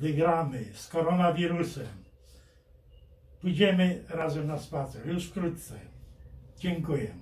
wygramy z koronawirusem. Pójdziemy razem na spacer już wkrótce. Dziękuję.